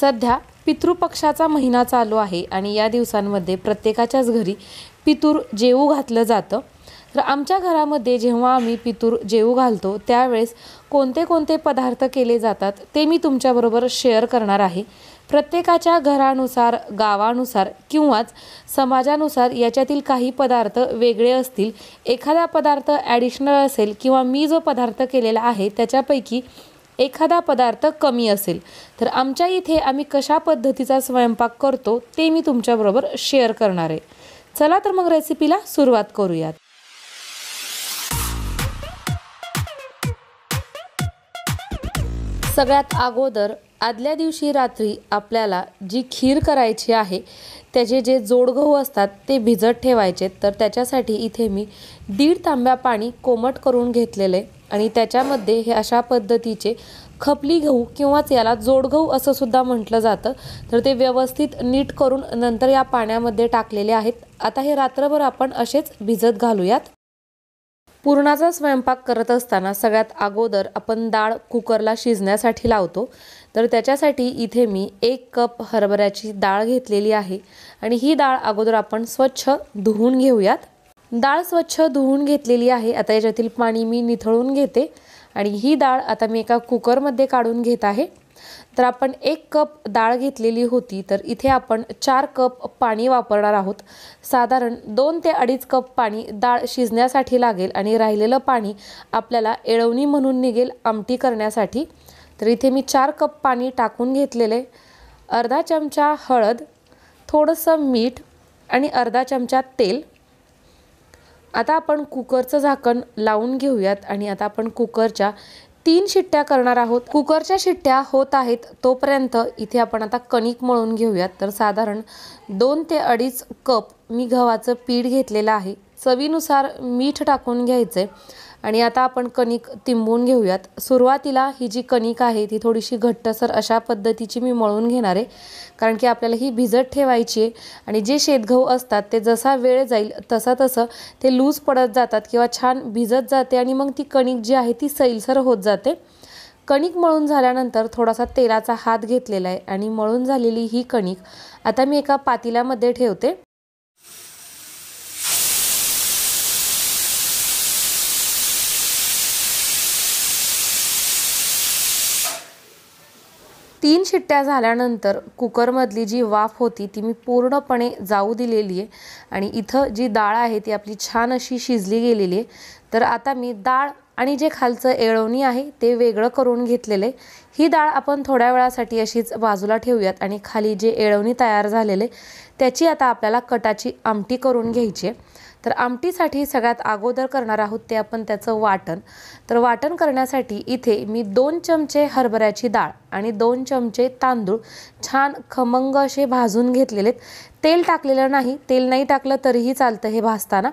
सध्या पितृपक्षाचा महिना चालू आहे आणि या दिवसांमध्ये प्रत्येकाच्याच घरी पितूर जेवू घातलं जातं. तर आमच्या घरामध्ये जेव्हा आम्ही पितूर जेवू घालतो त्यावेळेस कोणते कोणते पदार्थ केले जातात ते मी तुमच्याबरोबर शेअर करणार आहे. प्रत्येकाच्या घरानुसार गावानुसार किंवाच समाजानुसार याच्यातील काही पदार्थ वेगळे असतील. एखादा पदार्थ ॲडिशनल असेल किंवा मी जो पदार्थ केलेला आहे त्याच्यापैकी एखादा पदार्थ कमी असेल. तर आमच्या इथे आम्ही कशा पद्धतीचा स्वयंपाक करतो ते मी तुमच्याबरोबर शेअर करणार आहे. चला तर मग रेसिपीला सुरुवात करूयात. सगळ्यात अगोदर आदल्या दिवशी रात्री आपल्याला जी खीर करायची आहे त्याचे जे जोडगहू असतात ते भिजत ठेवायचे. तर त्याच्यासाठी इथे मी दीड तांब्या पाणी कोमट करून घेतलेले आणि त्याच्यामध्ये हे अशा पद्धतीचे खपली गहू किंवाच याला जोडगहू असं सुद्धा म्हटलं जातं. तर ते व्यवस्थित नीट करून नंतर या पाण्यामध्ये टाकलेले आहेत. आता हे रात्रभर आपण असेच भिजत घालूयात. पुरणाचा स्वयंपाक करत असताना सगळ्यात अगोदर आपण डाळ कुकरला शिजण्यासाठी लावतो. तर त्याच्यासाठी इथे मी एक कप हरभऱ्याची डाळ घेतलेली आहे. आणि ही डाळ अगोदर आपण स्वच्छ धुवून घेऊयात. डाळ स्वच्छ धुवून घेतलेली आहे. आता याच्यातील पाणी मी निथळून घेते. आणि ही डाळ आता मी एका कुकरमध्ये काढून घेत आहे. तर आपण एक कप डाळ घेतलेली होती. तर इथे आपण चार कप पाणी वापरणार आहोत. साधारण दोन ते अडीच कप पाणी डाळ शिजण्यासाठी लागेल. आणि राहिलेलं पाणी आपल्याला एळवणी म्हणून निघेल आमटी करण्यासाठी. तर इथे मी चार कप पाणी टाकून घेतलेले. अर्धा चमचा हळद थोडंसं मीठ आणि अर्धा चमचा तेल. आता आपण कुकरचं झाकण लावून घेऊयात आणि आता आपण कुकरच्या तीन शिट्ट्या करणार आहोत. कुकरच्या शिट्ट्या होत आहेत तोपर्यंत इथे आपण आता कणिक मळून घेऊयात. तर साधारण दोन ते अडीच कप मी गव्हाचं पीठ घेतलेलं आहे. चवीनुसार मीठ टाकून घ्यायचं आहे आणि आता आपण कणिक तिंबून घेऊयात. सुरुवातीला ही जी कणिक आहे ती थोडीशी घट्टसर अशा पद्धतीची मी मळून घेणार आहे. कारण की आपल्याला ही भिजत ठेवायची आहे आणि जे शेतगहू असतात ते जसा वेळ जाईल तसं तसं ते लूज पडत जातात किंवा छान भिजत जाते आणि मग ती कणिक जी आहे ती सैलसर होत जाते. कणिक मळून झाल्यानंतर थोडासा तेलाचा हात घेतलेला आहे आणि मळून झालेली ही कणिक आता मी एका पातिल्यामध्ये ठेवते. तीन शिट्ट्या झाल्यानंतर कुकरमधली जी वाफ होती ती मी पूर्णपणे जाऊ दिलेली आहे. आणि इथं जी डाळ आहे ती आपली छान अशी शिजली गेलेली आहे. तर आता मी डाळ आणि जे खालचं एळवणी आहे ते वेगळं करून घेतलेलं आहे. ही डाळ आपण थोड्या वेळासाठी अशीच बाजूला ठेवूयात आणि खाली जे एळवणी तयार झालेले त्याची आता आपल्याला कटाची आमटी करून घ्यायची आहे. तर आमटीसाठी सगळ्यात अगोदर करणार आहोत ते आपण त्याचं वाटण. तर वाटण करण्यासाठी इथे मी दोन चमचे हरभऱ्याची डाळ आणि दोन चमचे तांदूळ छान खमंग असे भाजून घेतलेले तेल टाकलेलं नाही तेल नाही टाकलं तरीही चालतं हे भाजताना.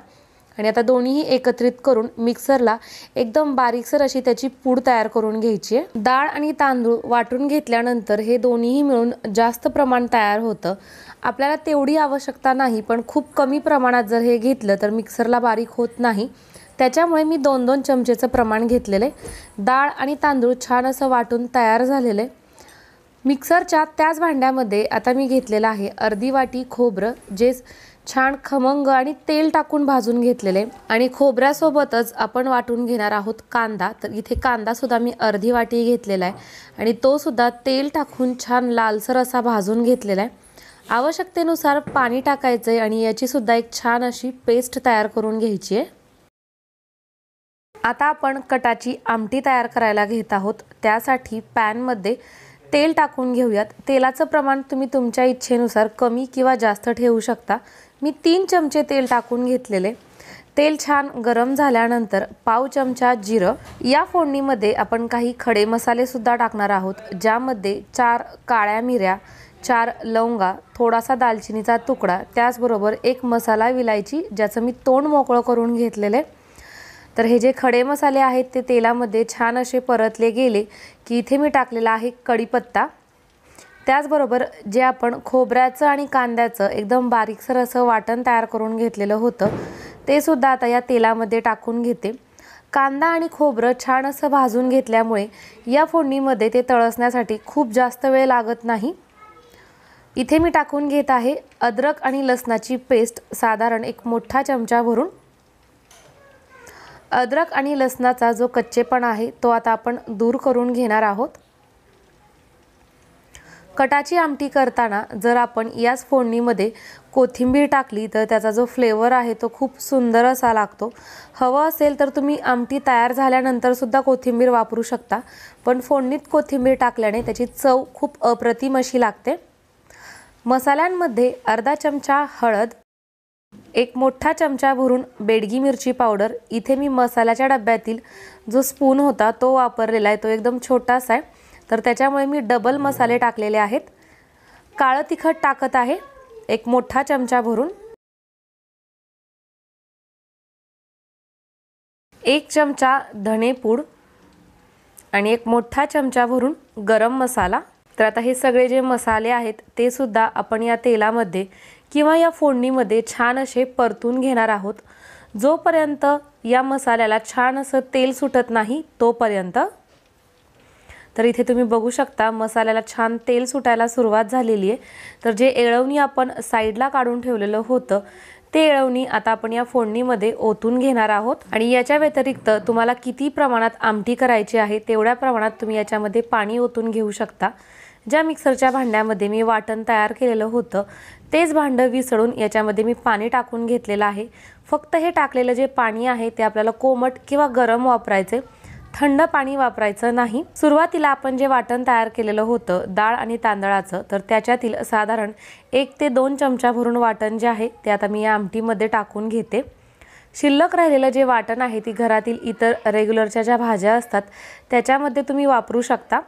आणि आता दोन्हीही एकत्रित करून मिक्सरला एकदम बारीकसर अशी त्याची पूड तयार करून घ्यायची आहे. डाळ आणि तांदूळ वाटून घेतल्यानंतर हे दोन्हीही मिळून जास्त प्रमाण तयार होतं. आपल्याला तेवढी आवश्यकता नाही पण खूप कमी प्रमाणात जर हे घेतलं तर मिक्सरला बारीक होत नाही. त्याच्यामुळे मी दोन दोन चमचेचं प्रमाण घेतलेलं आहे. डाळ आणि तांदूळ छान असं वाटून तयार झालेलं आहे. मिक्सरच्या त्याच भांड्यामध्ये आता मी घेतलेलं आहे अर्धी वाटी खोबरं जे छान खमंग आणि तेल टाकून भाजून घेतलेले. आणि खोबऱ्यासोबतच आपण वाटून घेणार आहोत कांदा. तर इथे कांदासुद्धा मी अर्धी वाटी घेतलेला आहे. आणि तोसुद्धा तेल टाकून छान लालसर असा भाजून घेतलेला आहे. आवश्यकतेनुसार पाणी टाकायचं आहे आणि याचीसुद्धा एक छान अशी पेस्ट तयार करून घ्यायची आहे. आता आपण कटाची आमटी तयार करायला घेत आहोत. त्यासाठी पॅनमध्ये तेल टाकून घेऊयात. तेलाचं प्रमाण तुम्ही तुमच्या इच्छेनुसार कमी किंवा जास्त ठेवू शकता. मी तीन चमचे तेल टाकून घेतलेले. तेल छान गरम झाल्यानंतर पाव चमचा जिरं. या फोडणीमध्ये आपण काही खडे मसालेसुद्धा टाकणार आहोत ज्यामध्ये चार काळ्या मिऱ्या चार लवंगा थोडासा दालचिनीचा तुकडा त्याचबरोबर एक मसाला विलायची ज्याचं मी तोंड मोकळं करून घेतलेलं. आहे तर हे जे खडे मसाले आहेत ते तेलामध्ये छान असे परतले गेले की इथे मी टाकलेला आहे कढीपत्ता. त्याचबरोबर जे आपण खोबऱ्याचं आणि कांद्याचं एकदम बारीकसर असं वाटण तयार करून घेतलेलं होतं ते सुद्धा आता या तेलामध्ये टाकून घेते. कांदा आणि खोबरं छान असं भाजून घेतल्यामुळे या फोडणीमध्ये ते तळसण्यासाठी खूप जास्त वेळ लागत नाही. इथे मी टाकून घेत आहे अद्रक आणि लसणाची पेस्ट साधारण एक मोठा चमचा भरून. अद्रक आणि लसणाचा जो कच्चेपणा आहे तो आता आपण दूर करून घेणार आहोत. कटाची आमटी करताना जर आपण याच फोडणीमध्ये कोथिंबीर टाकली तर त्याचा जो फ्लेवर आहे तो खूप सुंदर असा लागतो. हवं असेल तर तुम्ही आमटी तयार झाल्यानंतरसुद्धा कोथिंबीर वापरू शकता पण फोडणीत कोथिंबीर टाकल्याने त्याची चव खूप अप्रतिम अशी लागते. मसाल्यांमध्ये अर्धा चमचा हळद एक मोठा चमचा भरून बेडगी मिरची पावडर इथे मी मसाल्याच्या डब्यातील जो स्पून होता तो वापरलेला आहे तो एकदम छोटासा आहे. तर त्याच्यामुळे मी डबल मसाले टाकलेले आहेत. काळं तिखट टाकत आहे. एक मोठा चमचा भरून. एक चमचा धणेपूड आणि एक मोठा चमचा भरून गरम मसाला. तर आता हे सगळे जे मसाले आहेत ते सुद्धा आपण या तेलामध्ये किंवा या फोडणीमध्ये छान असे परतून घेणार आहोत. जोपर्यंत या मसाल्याला छान असं तेल सुटत नाही तोपर्यंत तर इथे तुम्ही बघू शकता मसाल्याला छान तेल सुटायला सुरुवात झालेली आहे. तर जे एळवणी आपण साईडला काढून ठेवलेलं होतं ते एळवणी आता आपण या फोडणीमध्ये ओतून घेणार आहोत. आणि याच्या व्यतिरिक्त तुम्हाला किती प्रमाणात आमटी करायची आहे तेवढ्या प्रमाणात तुम्ही याच्यामध्ये पाणी ओतून घेऊ शकता. ज्या मिक्सरच्या भांड्यामध्ये मी वाटण तयार केलेलं होतं तेच भांडं विसळून याच्यामध्ये मी पाणी टाकून घेतलेलं आहे. फक्त हे टाकलेलं जे पाणी आहे ते आपल्याला कोमट किंवा गरम वापरायचे थंड पाणी वापरायचं नाही. सुरुवातीला आपण जे वाटण तयार केलेलं होतं डाळ आणि तांदळाचं तर त्याच्यातील साधारण एक ते दोन चमचा भरून वाटण जे आहे ते आता मी या आमटीमध्ये टाकून घेते. शिल्लक राहिलेलं जे वाटण आहे ती घरातील इतर रेग्युलरच्या ज्या भाज्या असतात त्याच्यामध्ये तुम्ही वापरू शकता.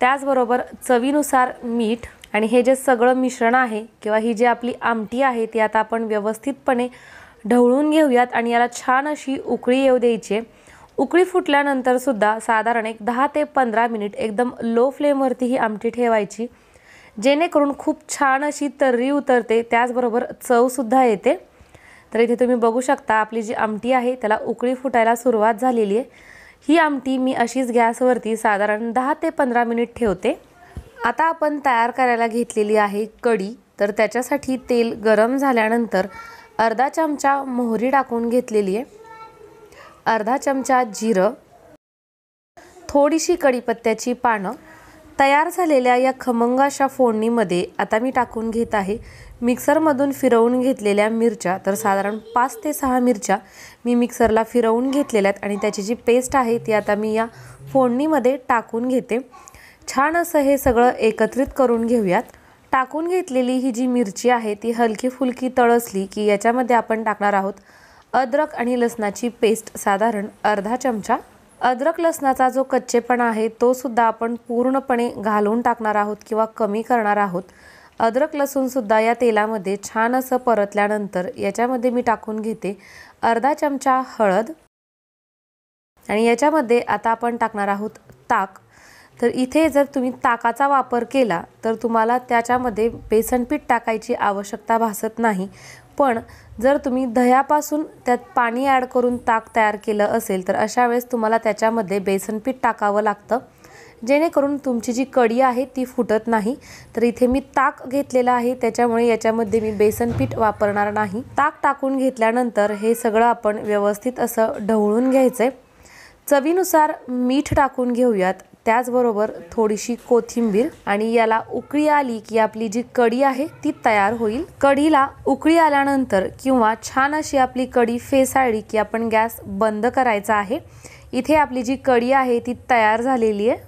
त्याचबरोबर चवीनुसार मीठ आणि हे जे सगळं मिश्रण आहे किंवा ही जी आपली आमटी आहे ती आता आपण व्यवस्थितपणे ढवळून घेऊयात आणि याला छान अशी उकळी येऊ द्यायची उकळी फुटल्यानंतर सुद्धा साधारण एक दहा ते पंधरा मिनिट एकदम लो फ्लेमवरती ही आमटी ठेवायची. जेणेकरून खूप छान अशी तर्री उतरते त्याचबरोबर चवसुद्धा येते. तर इथे तुम्ही बघू शकता आपली जी आमटी आहे त्याला उकळी फुटायला सुरुवात झालेली आहे. ही आमटी मी अशीच गॅसवरती साधारण दहा ते पंधरा मिनिट ठेवते. आता आपण तयार करायला घेतलेली आहे कढी. तर त्याच्यासाठी तेल गरम झाल्यानंतर अर्धा चमचा मोहरी टाकून घेतलेली आहे. अर्धा चमचा जिरं थोडीशी कढीपत्त्याची पानं तयार झालेल्या या खमंग अशा फोडणीमध्ये आता मी टाकून घेत आहे. मिक्सरमधून फिरवून घेतलेल्या मिरच्या तर साधारण पाच ते सहा मिरच्या मी मिक्सरला फिरवून घेतलेल्या आहेत आणि त्याची जी पेस्ट आहे ती आता मी या फोडणीमध्ये टाकून घेते. छान असं हे सगळं एकत्रित करून घेऊयात. टाकून घेतलेली ही जी मिरची आहे ती हलकी फुलकी तळसली की याच्यामध्ये आपण टाकणार आहोत अद्रक आणि लसणाची पेस्ट साधारण अर्धा चमचा. अद्रक लसणाचा जो कच्चेपणा आहे तो सुद्धा आपण पूर्णपणे घालून टाकणार आहोत किंवा कमी करणार आहोत. अद्रक लसूणसुद्धा या तेलामध्ये छान असं परतल्यानंतर याच्यामध्ये मी टाकून घेते अर्धा चमचा हळद. आणि याच्यामध्ये आता आपण टाकणार आहोत ताक. तर इथे जर तुम्ही ताकाचा वापर केला तर तुम्हाला त्याच्यामध्ये बेसनपीठ टाकायची आवश्यकता भासत नाही. पण जर तुम्ही दह्यापासून त्यात पाणी ॲड करून ताक तयार केलं असेल तर अशा वेळेस तुम्हाला त्याच्यामध्ये बेसनपीठ टाकावं लागतं. जेणेकरून तुमची जी कढी आहे ती फुटत नाही. तर इथे मी ताक घेतलेलं आहे त्याच्यामुळे याच्यामध्ये मी बेसन पीठ वापरणार नाही. ताक टाकून घेतल्यानंतर हे सगळं आपण व्यवस्थित असं ढवळून घ्यायचं आहे चवीनुसार मीठ टाकून घेऊयात. त्याचबरोबर थोडीशी कोथिंबीर आणि याला उकळी आली की आपली जी कढी आहे ती तयार होईल. कढीला उकळी आल्यानंतर किंवा छान अशी आपली कढी फेसाळली की आपण गॅस बंद करायचा आहे. इथे आपली जी कढी आहे ती तयार झालेली आहे.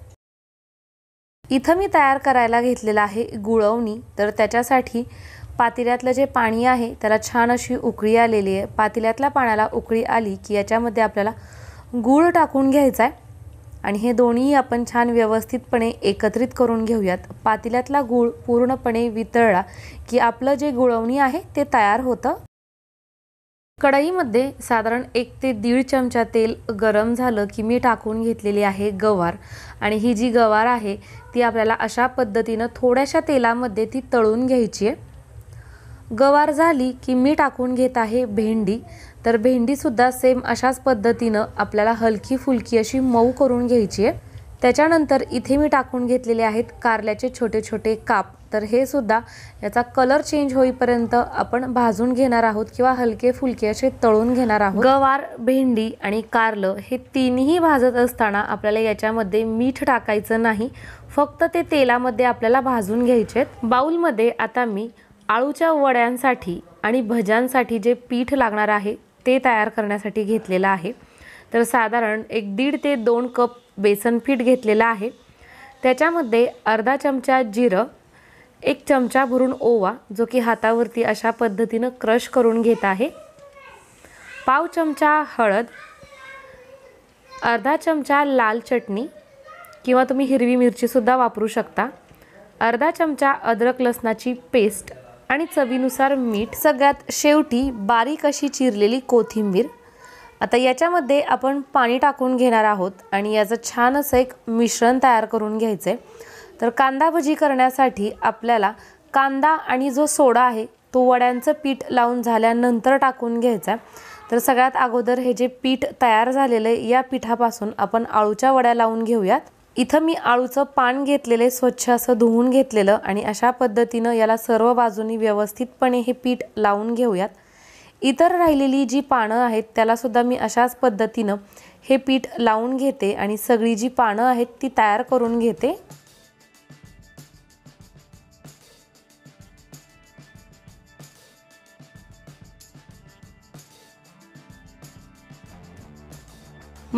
इथं मी तयार करायला घेतलेलं आहे गुळवणी. तर त्याच्यासाठी पातेल्यातलं जे पाणी आहे त्याला छान अशी उकळी आलेली आहे. पातेल्यातल्या पाण्याला उकळी आली की याच्यामध्ये आपल्याला गूळ टाकून घ्यायचा आहे. आणि हे दोन्ही आपण छान व्यवस्थितपणे एकत्रित करून घेऊयात. पातेल्यातला गूळ पूर्णपणे वितळला की आपलं जे गुळवणी आहे ते तयार होतं. कढईमध्ये साधारण एक ते दीड चमचा तेल गरम झालं की मी टाकून घेतलेली आहे गवार. आणि ही जी गवार आहे ती आपल्याला अशा पद्धतीनं थोड्याशा तेलामध्ये ती तळून घ्यायची आहे. गवार झाली की मी टाकून घेत आहे भेंडी. तर भेंडीसुद्धा सेम अशाच पद्धतीनं आपल्याला हलकी फुलकी अशी मऊ करून घ्यायची आहे. त्याच्यानंतर इथे मी टाकून घेतलेले आहेत कारल्याचे छोटे छोटे काप. तर हे सुद्धा याचा कलर चेंज होईपर्यंत आपण भाजून घेणार आहोत किंवा हलके फुलके असे तळून घेणार आहोत. गवार भेंडी आणि कारलं हे तिन्ही भाजत असताना आपल्याला याच्यामध्ये मीठ टाकायचं नाही. फक्त ते तेलामध्ये आपल्याला भाजून घ्यायचे बाऊलमध्ये आता मी आळूच्या वड्यांसाठी आणि भज्यांसाठी जे पीठ लागणार आहे ते तयार करण्यासाठी घेतलेलं आहे. तर साधारण एक दीड ते दोन कप बेसन पीठ घेतलेलं आहे. त्याच्यामध्ये अर्धा चमचा जिरं एक चमचा भरून ओवा जो की हातावरती अशा पद्धतीनं क्रश करून घेत आहे. पाव चमचा हळद अर्धा चमचा लाल चटणी किंवा तुम्ही हिरवी मिरचीसुद्धा वापरू शकता. अर्धा चमचा अद्रक लसणाची पेस्ट आणि चवीनुसार मीठ. सगळ्यात शेवटी बारीक अशी चिरलेली कोथिंबीर. आता याच्यामध्ये आपण पाणी टाकून घेणार आहोत आणि याचं छान असं एक मिश्रण तयार करून घ्यायचं आहे तर कांदा भजी करण्यासाठी आपल्याला कांदा आणि जो सोडा आहे तो वड्यांचं पीठ लावून झाल्यानंतर टाकून घ्यायचा तर सगळ्यात अगोदर हे जे पीठ तयार झालेलं आहे या पिठापासून आपण आळूच्या वड्या लावून घेऊयात. इथं मी आळूचं पान घेतलेले स्वच्छ असं धुवून घेतलेलं आणि अशा पद्धतीनं याला सर्व बाजूनी व्यवस्थितपणे हे पीठ लावून घेऊयात. इतर राहिलेली जी पानं आहेत त्यालासुद्धा मी अशाच पद्धतीनं हे पीठ लावून घेते आणि सगळी जी पानं आहेत ती तयार करून घेते.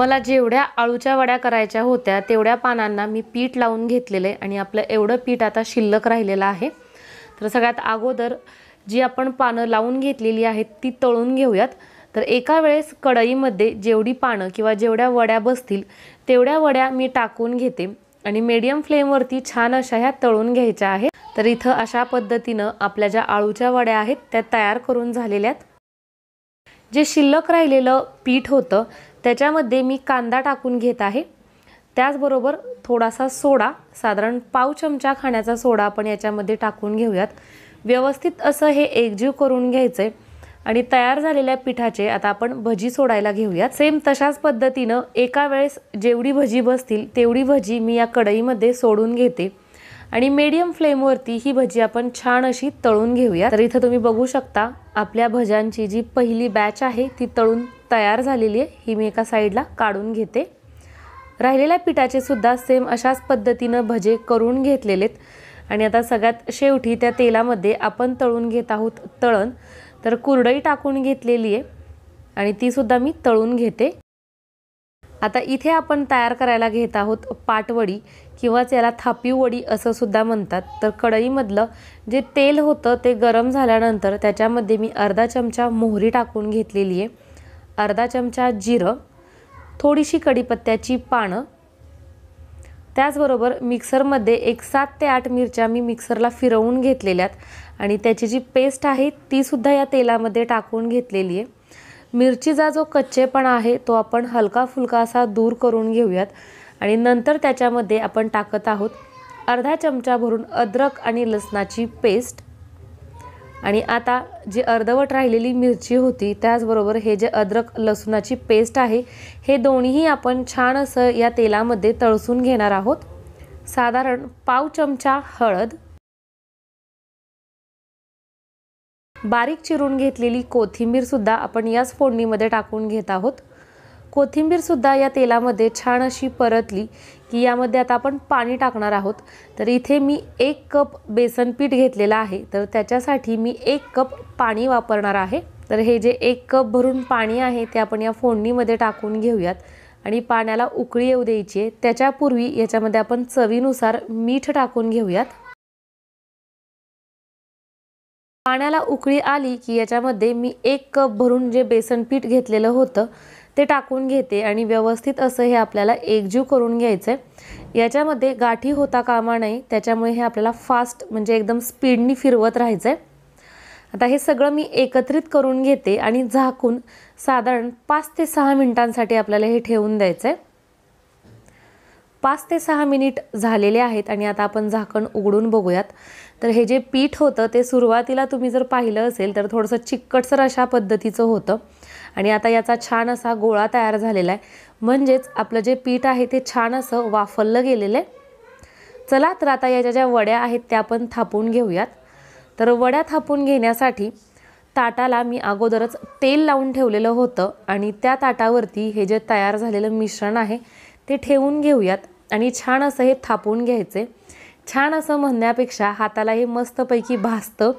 मला जेवढ्या आळूच्या वड्या करायच्या होत्या तेवढ्या पानांना मी पीठ लावून घेतलेलं आहे आणि आपलं एवढं पीठ आता शिल्लक राहिलेलं आहे. तर सगळ्यात अगोदर जी आपण पानं लावून घेतलेली आहेत ती तळून घेऊयात. तर एका वेळेस कढईमध्ये जेवढी पानं किंवा जेवढ्या वड्या बसतील तेवढ्या वड्या मी टाकून घेते आणि मीडियम फ्लेमवरती छान अशा ह्या तळून घ्यायच्या आहेत. तर इथं अशा पद्धतीनं आपल्या ज्या आळूच्या वड्या आहेत त्या तयार करून झालेल्यात जे शिल्लक राहिलेलं पीठ होतं त्याच्यामध्ये मी कांदा टाकून घेत आहे. त्याचबरोबर थोडासा सोडा साधारण पाव चमचा खाण्याचा सोडा आपण याच्यामध्ये टाकून घेऊयात. व्यवस्थित असं हे एकजीव करून घ्यायचं आहे आणि तयार झालेल्या पिठाचे आता आपण भजी सोडायला घेऊयात. सेम तशाच पद्धतीनं एका वेळेस जेवढी भजी बसतील तेवढी भजी मी या कढईमध्ये सोडून घेते. आणि मीडियम फ्लेमवरती ही भजी आपण छान अशी तळून घेऊया. तर इथं तुम्ही बघू शकता आपल्या भज्यांची जी पहिली बॅच आहे ती तळून तयार झालेली आहे. ही मी एका साईडला काढून घेते. राहिलेल्या पिठाचे सुद्धा सेम अशाच पद्धतीनं भजे करून घेतलेलेत. आणि आता सगळ्यात शेवटी त्या तेलामध्ये आपण तळून घेत आहोत तळण. तर कुरडई टाकून घेतलेली आहे. आणि तीसुद्धा मी तळून घेते. आता इथे आपण तयार करायला घेत आहोत पाटवडी किंवाच याला थापीवडी असं सुद्धा म्हणतात. तर कढईमधलं जे तेल होतं ते गरम झाल्यानंतर त्याच्यामध्ये मी अर्धा चमचा मोहरी टाकून घेतलेली आहे. अर्धा चमचा जिरं थोडीशी कढीपत्त्याची पानं. त्याचबरोबर मिक्सरमध्ये एक सात ते आठ मिरच्या मी मिक्सरला फिरवून घेतलेल्यात आणि त्याची जी पेस्ट आहे तीसुद्धा या तेलामध्ये टाकून घेतलेली आहे. मिरचीचा जो कच्चेपणा आहे तो आपण हलका फुलका असा दूर करून घेऊयात. आणि नंतर त्याच्यामध्ये आपण टाकत आहोत अर्धा चमचा भरून अद्रक आणि लसणाची पेस्ट. आणि आता जी अर्धवट राहिलेली मिरची होती त्याचबरोबर हे जे अद्रक लसूणाची पेस्ट आहे हे दोन्हीही आपण छान असं या तेलामध्ये तळसून घेणार आहोत. साधारण पाव चमचा हळद बारीक चिरून घेतलेली कोथिंबीरसुद्धा आपण याच फोडणीमध्ये टाकून घेत आहोत. कोथिंबीरसुद्धा या तेलामध्ये छान अशी परतली की यामध्ये आता आपण पाणी टाकणार आहोत. तर इथे मी एक कप बेसन पीठ घेतलेलं आहे. तर त्याच्यासाठी मी एक कप पाणी वापरणार आहे. तर हे जे एक कप भरून पाणी आहे ते आपण या फोडणीमध्ये टाकून घेऊयात. आणि पाण्याला उकळी येऊ द्यायची आहे. त्याच्यापूर्वी याच्यामध्ये आपण चवीनुसार मीठ टाकून घेऊयात. पाण्याला उकळी आली की याच्यामध्ये मी एक कप भरून जे बेसन पीठ घेतलेलं होतं ते टाकून घेते आणि व्यवस्थित असं हे आपल्याला एकजीव करून घ्यायचं आहे याच्यामध्ये गाठी होता कामा नाही त्याच्यामुळे हे आपल्याला फास्ट म्हणजे एकदम स्पीडनी फिरवत राहायचं आहे आता हे सगळं मी एकत्रित करून घेते आणि झाकून साधारण पाच ते सहा मिनिटांसाठी आपल्याला हे ठेवून द्यायचं आहे पाच ते सहा मिनिट झालेले आहेत आणि आता आपण झाकण उघडून बघूयात. तर हे जे पीठ होतं ते सुरुवातीला तुम्ही जर पाहिलं असेल तर थोडंसं चिकटसर अशा पद्धतीचं होतं. आणि आता याचा छान असा गोळा तयार झालेला आहे. म्हणजेच आपलं जे पीठ आहे ते छान असं वाफललं गेलेलं आहे. चला तर आता याच्या ज्या वड्या आहेत त्या आपण थापून घेऊयात. तर वड्या थापून घेण्यासाठी ताटाला मी अगोदरच तेल लावून ठेवलेलं होतं आणि त्या ताटावरती हे जे तयार झालेलं मिश्रण आहे ते ठेवून घेऊयात. आणि छान असं हे थापून घ्यायचे. छान असं म्हणण्यापेक्षा हाताला हे मस्तपैकी भासतं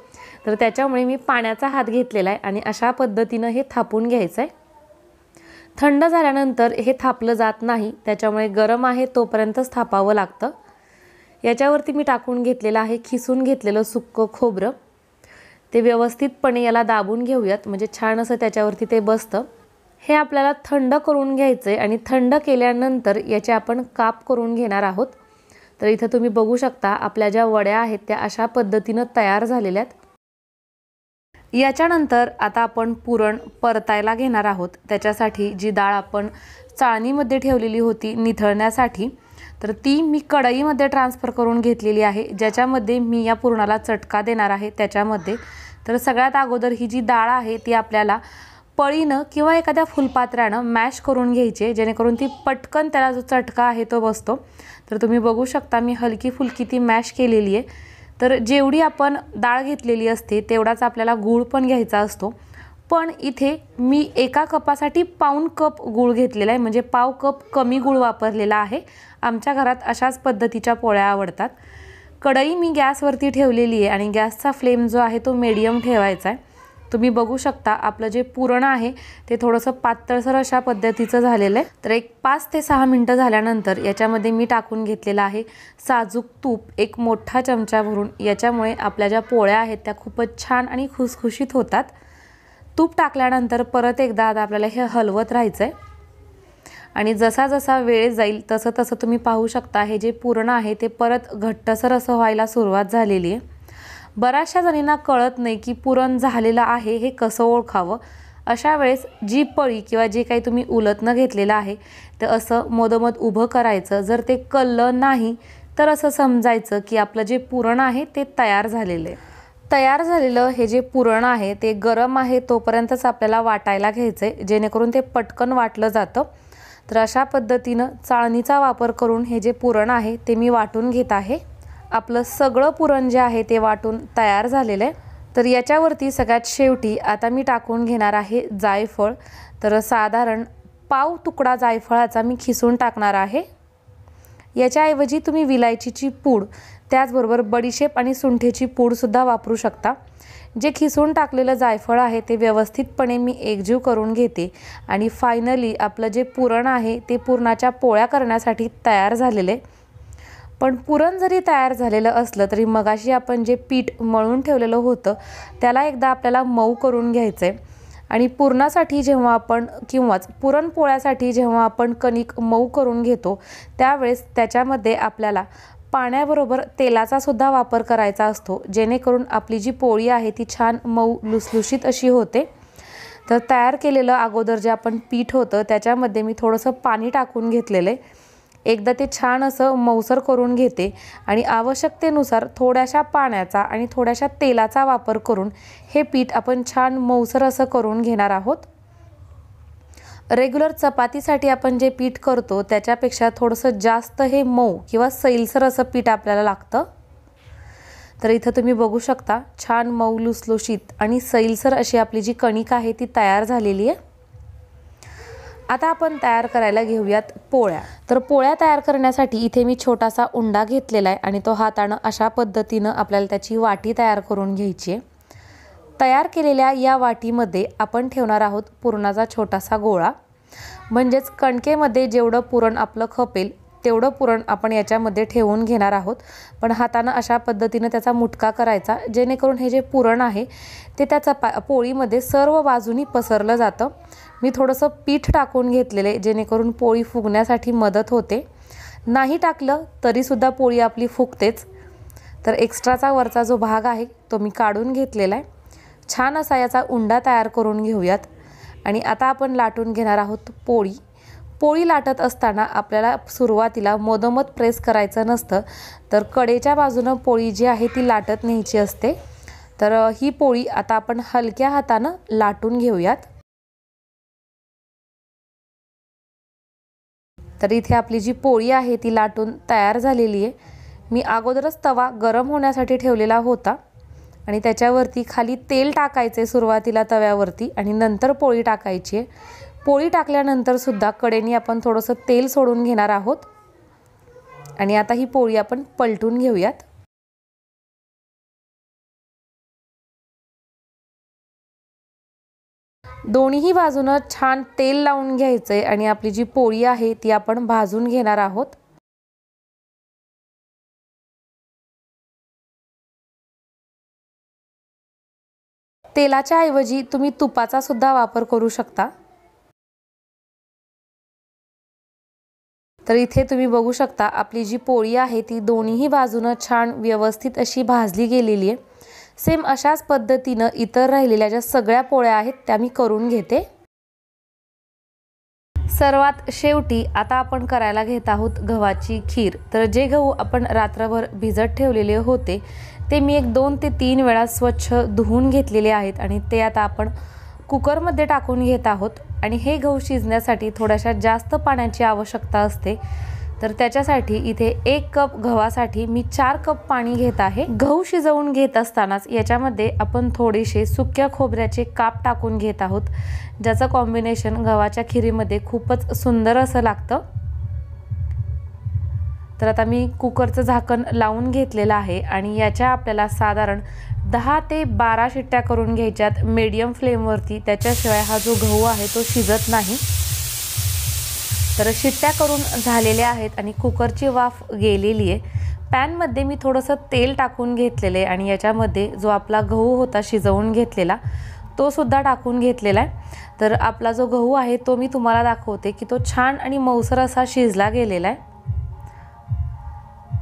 तर त्याच्यामुळे मी पाण्याचा हात घेतलेला आहे आणि अशा पद्धतीनं हे थापून घ्यायचं आहे थंड झाल्यानंतर हे थापलं जात नाही. त्याच्यामुळे गरम आहे तोपर्यंतच थापावं लागतं. याच्यावरती मी टाकून घेतलेलं आहे खिसून घेतलेलं सुक्कं खोबरं. ते व्यवस्थितपणे याला दाबून घेऊयात. म्हणजे छान असं त्याच्यावरती ते बसतं. हे आपल्याला थंड करून घ्यायचं आणि थंड केल्यानंतर याचे आपण काप करून घेणार आहोत. तर इथं तुम्ही बघू शकता आपल्या ज्या वड्या आहेत त्या अशा पद्धतीनं तयार झालेल्या आहेत. याच्यानंतर आता आपण पुरण परतायला घेणार आहोत. त्याच्यासाठी जी डाळ आपण चाळणीमध्ये ठेवलेली होती निथळण्यासाठी तर ती मी कढईमध्ये ट्रान्सफर करून घेतलेली आहे ज्याच्यामध्ये मी या पुरणाला चटका देणार आहे त्याच्यामध्ये. तर सगळ्यात अगोदर ही जी डाळ आहे ती आपल्याला पळीनं किंवा एखाद्या फुलपात्रानं मॅश करून घ्यायचे जेणेकरून ती पटकन त्याला जो चटका आहे तो बसतो. तर तुम्ही बघू शकता मी हलकी फुलकी ती मॅश केलेली आहे. तर जेवढी आपण डाळ घेतलेली असते तेवढाच आपल्याला गूळ पण घ्यायचा असतो. पण इथे मी एका कपासाठी पाऊन कप गूळ घेतलेला आहे म्हणजे पाव कप कमी गूळ वापरलेला आहे. आमच्या घरात अशाच पद्धतीच्या पोळ्या आवडतात. कढई मी गॅसवरती ठेवलेली आहे आणि गॅसचा फ्लेम जो आहे तो मीडियम ठेवायचा आहे. तुम्ही बघू शकता आपलं जे पुरण आहे ते थोडंसं पातळसर अशा पद्धतीचं झालेलं आहे. तर एक पाच ते सहा मिनटं झाल्यानंतर याच्यामध्ये मी टाकून घेतलेलं आहे साजूक तूप एक मोठा चमचा भरून. याच्यामुळे आपल्या ज्या पोळ्या आहेत त्या खूपच छान आणि खुसखुशीत होतात. तूप टाकल्यानंतर परत एकदा आता आपल्याला हे हलवत राहायचं आहे आणि जसा जसा वेळ जाईल तसं तसं तुम्ही पाहू शकता हे जे पूर्ण आहे ते परत घट्टसर असं व्हायला सुरुवात झालेली आहे. बऱ्याचशा जणींना कळत नाही की पुरण झालेलं आहे हे कसं ओळखावं? अशा वेळेस जी पळी किंवा जे काही तुम्ही उलतनं घेतलेलं आहे तर असं मधोमध उभं करायचं. जर ते कळलं नाही तर असं समजायचं की आपलं जे पुरण आहे ते तयार झालेलं आहे. तयार झालेलं हे जे पुरण आहे ते गरम आहे तोपर्यंतच आपल्याला वाटायला घ्यायचं आहे जेणेकरून ते पटकन वाटलं जातं. तर अशा पद्धतीनं चाळणीचा वापर करून हे जे पुरण आहे ते मी वाटून घेत आहे. आपलं सगळं पुरण जे आहे ते वाटून तयार झालेलं आहे. तर याच्यावरती सगळ्यात शेवटी आता मी टाकून घेणार आहे जायफळ. तर साधारण पाव तुकडा जायफळाचा मी खिसून टाकणार आहे. याच्याऐवजी तुम्ही विलायचीची पूड त्याचबरोबर बडीशेप आणि सुंठेची पूडसुद्धा वापरू शकता. जे खिसून टाकलेलं जायफळ आहे ते व्यवस्थितपणे मी एकजीव करून घेते आणि फायनली आपलं जे पुरण आहे ते पुरणाच्या पोळ्या करण्यासाठी तयार झालेले पण पुरण जरी तयार झालेलं असलं तरी मगाशी आपण जे पीठ मळून ठेवलेलं होतं त्याला एकदा आपल्याला मऊ करून घ्यायचं आहे आणि पुरणासाठी जेव्हा आपण किंवाच पुरणपोळ्यासाठी जेव्हा आपण कणिक मऊ करून घेतो त्यावेळेस त्याच्यामध्ये आपल्याला पाण्याबरोबर तेलाचा सुद्धा वापर करायचा असतो. जेणेकरून आपली जी पोळी आहे ती छान मऊ लुसलुशीत अशी होते. तर तयार केलेलं अगोदर जे आपण पीठ होतं त्याच्यामध्ये मी थोडंसं पाणी टाकून घेतलेलं आहे. एकदा ते छान असं मौसर करून घेते आणि आवश्यकतेनुसार थोड्याशा पाण्याचा आणि थोड्याशा तेलाचा वापर करून हे पीठ आपण छान मौसर असं करून घेणार आहोत. रेग्युलर चपातीसाठी आपण जे पीठ करतो त्याच्यापेक्षा थोडंसं जास्त हे मऊ किंवा सैलसर असं पीठ आपल्याला लागतं. तर इथं तुम्ही बघू शकता छान मऊ लुसलुशीत आणि सैलसर अशी आपली जी कणिक आहे ती तयार झालेली आहे. आता आपण तयार करायला घेऊयात पोळ्या. तर पोळ्या तयार करण्यासाठी इथे मी छोटासा उंडा घेतलेला आहे आणि तो हातानं अशा पद्धतीनं आपल्याला त्याची वाटी तयार करून घ्यायची आहे. तयार केलेल्या या वाटीमध्ये आपण ठेवणार आहोत पुरणाचा छोटासा गोळा. म्हणजेच कणकेमध्ये जेवढं पुरण आपलं खपेल तेवढं पुरण आपण याच्यामध्ये ठेवून घेणार आहोत. पण हातानं अशा पद्धतीनं त्याचा मुटका करायचा जेणेकरून हे जे पुरण आहे ते त्या चपा पोळीमध्ये सर्व बाजूनी पसरलं जातं. मी थोडंसं पीठ टाकून घेतलेले जेणेकरून पोळी फुगण्यासाठी मदत होते. नाही टाकलं तरीसुद्धा पोळी आपली फुगतेच. तर एक्स्ट्राचा वरचा जो भाग आहे तो मी काढून घेतलेला आहे. छान असा याचा उंडा तयार करून घेऊयात. आणि आता आपण लाटून घेणार आहोत पोळी. पोळी लाटत असताना आपल्याला सुरुवातीला मधोमध प्रेस करायचं नसतं. तर कडेच्या बाजूनं पोळी जी आहे ती लाटत न्यायची असते. तर ही पोळी आता आपण हलक्या हातानं लाटून घेऊयात. तर इथे आपली जी पोळी आहे ती लाटून तयार झालेली आहे. मी अगोदरच तवा गरम होण्यासाठी ठेवलेला होता आणि त्याच्यावरती खाली तेल टाकायचे सुरुवातीला तव्यावरती आणि नंतर पोळी टाकायची आहे. पोळी टाकल्यानंतर सुद्धा कडेनी आपण थोडंसं तेल सोडून घेणार आहोत. आणि आता ही पोळी आपण पलटून घेऊयात. दोन्हीही बाजूनं छान तेल लावून घ्यायचंय आणि आपली जी पोळी आहे ती आपण भाजून घेणार आहोत. तेलाच्या ऐवजी तुम्ही तुपाचा सुद्धा वापर करू शकता. तर इथे तुम्ही बघू शकता आपली जी पोळी आहे ती दोन्हीही बाजूनं छान व्यवस्थित अशी भाजली गेलेली आहे. सेम अशाच पद्धतीनं इतर राहिलेल्या ज्या सगळ्या पोळ्या आहेत त्या मी करून घेते. सर्वात शेवटी आता आपण करायला घेत आहोत गव्हाची खीर. तर जे गहू आपण रात्रभर भिजत ठेवलेले होते ते मी एक दोन ते तीन वेळा स्वच्छ धुवून घेतलेले आहेत आणि ते आता आपण कुकरमध्ये टाकून घेत आहोत. आणि हे गहू शिजण्यासाठी थोड्याशा जास्त पाण्याची आवश्यकता असते. तर त्याच्यासाठी इथे एक कप गव्हासाठी मी चार कप पाणी घेत आहे. गहू शिजवून घेत असतानाच याच्यामध्ये आपण थोडेसे सुक्या खोबऱ्याचे काप टाकून घेत आहोत. ज्याचं कॉम्बिनेशन गव्हाच्या खिरीमध्ये खूपच सुंदर असं लागतं. तर आता मी कुकरचं झाकण लावून घेतलेलं आहे आणि याच्या आपल्याला साधारण दहा ते बारा शिट्ट्या करून घ्यायच्यात. मीडियम फ्लेमवरती त्याच्याशिवाय हा जो गहू आहे तो शिजत नाही. तर शिट्ट्या करून झालेल्या आहेत आणि कुकरची वाफ गेलेली आहे. पॅनमध्ये मी थोडंसं तेल टाकून घेतलेलं आहे आणि याच्यामध्ये जो आपला गहू होता शिजवून घेतलेला तो सुद्धा टाकून घेतलेला आहे. तर आपला जो गहू आहे तो मी तुम्हाला दाखवते की तो छान आणि मऊसर असा शिजला गेलेला आहे.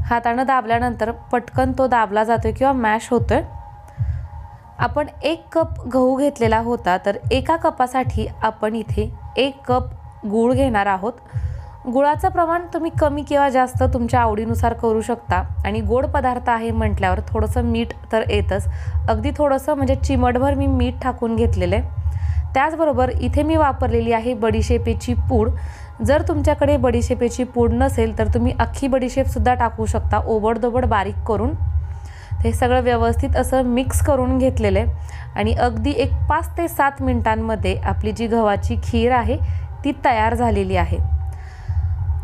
हातानं दाबल्यानंतर पटकन तो दाबला जातोय किंवा मॅश होतोय. आपण एक कप गहू घेतलेला होता तर एका कपासाठी आपण इथे एक कप गूळ घेणार आहोत. गुळाचं प्रमाण तुम्ही कमी किंवा जास्त तुमच्या आवडीनुसार करू शकता. आणि गोड पदार्थ आहे म्हटल्यावर थोडंसं मीठ तर येतच. अगदी थोडंसं म्हणजे चिमटभर मी मीठ टाकून घेतलेलं आहे. त्याचबरोबर इथे मी वापरलेली आहे बडीशेपेची पूड. जर तुमच्याकडे बडीशेपेची पूड नसेल तर तुम्ही अख्खी बडीशेपसुद्धा टाकू शकता ओबडदोबड बारीक करून. हे सगळं व्यवस्थित असं मिक्स करून घेतलेलं आहे. आणि अगदी एक पाच ते सात मिनिटांमध्ये आपली जी गव्हाची खीर आहे ती तयार झालेली आहे.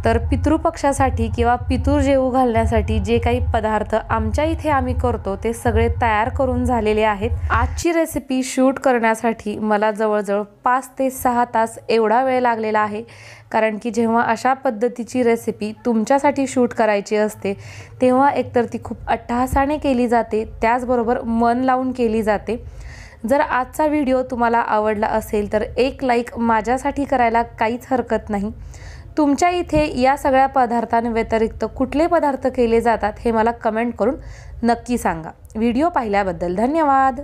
तर पितृपक्षासाठी किंवा पितूर जेवू घालण्यासाठी जे काही पदार्थ आमच्या इथे आम्ही करतो ते सगळे तयार करून झालेले आहेत. आजची रेसिपी शूट करण्यासाठी मला जवळजवळ पाच ते सहा तास एवढा वेळ लागलेला आहे. कारण की जेव्हा अशा पद्धतीची रेसिपी तुमच्यासाठी शूट करायची असते तेव्हा एकतर ती खूप अट्टहासाने केली जाते त्याचबरोबर मन लावून केली जाते. जर आजचा व्हिडिओ तुम्हाला आवडला असेल तर एक लाईक माझ्यासाठी करायला काहीच हरकत नाही. तुमच्या इथे या सगळ्या पदार्थांव्यतिरिक्त कुठले पदार्थ केले जातात हे मला कमेंट करून नक्की सांगा. व्हिडिओ पाहिल्याबद्दल धन्यवाद.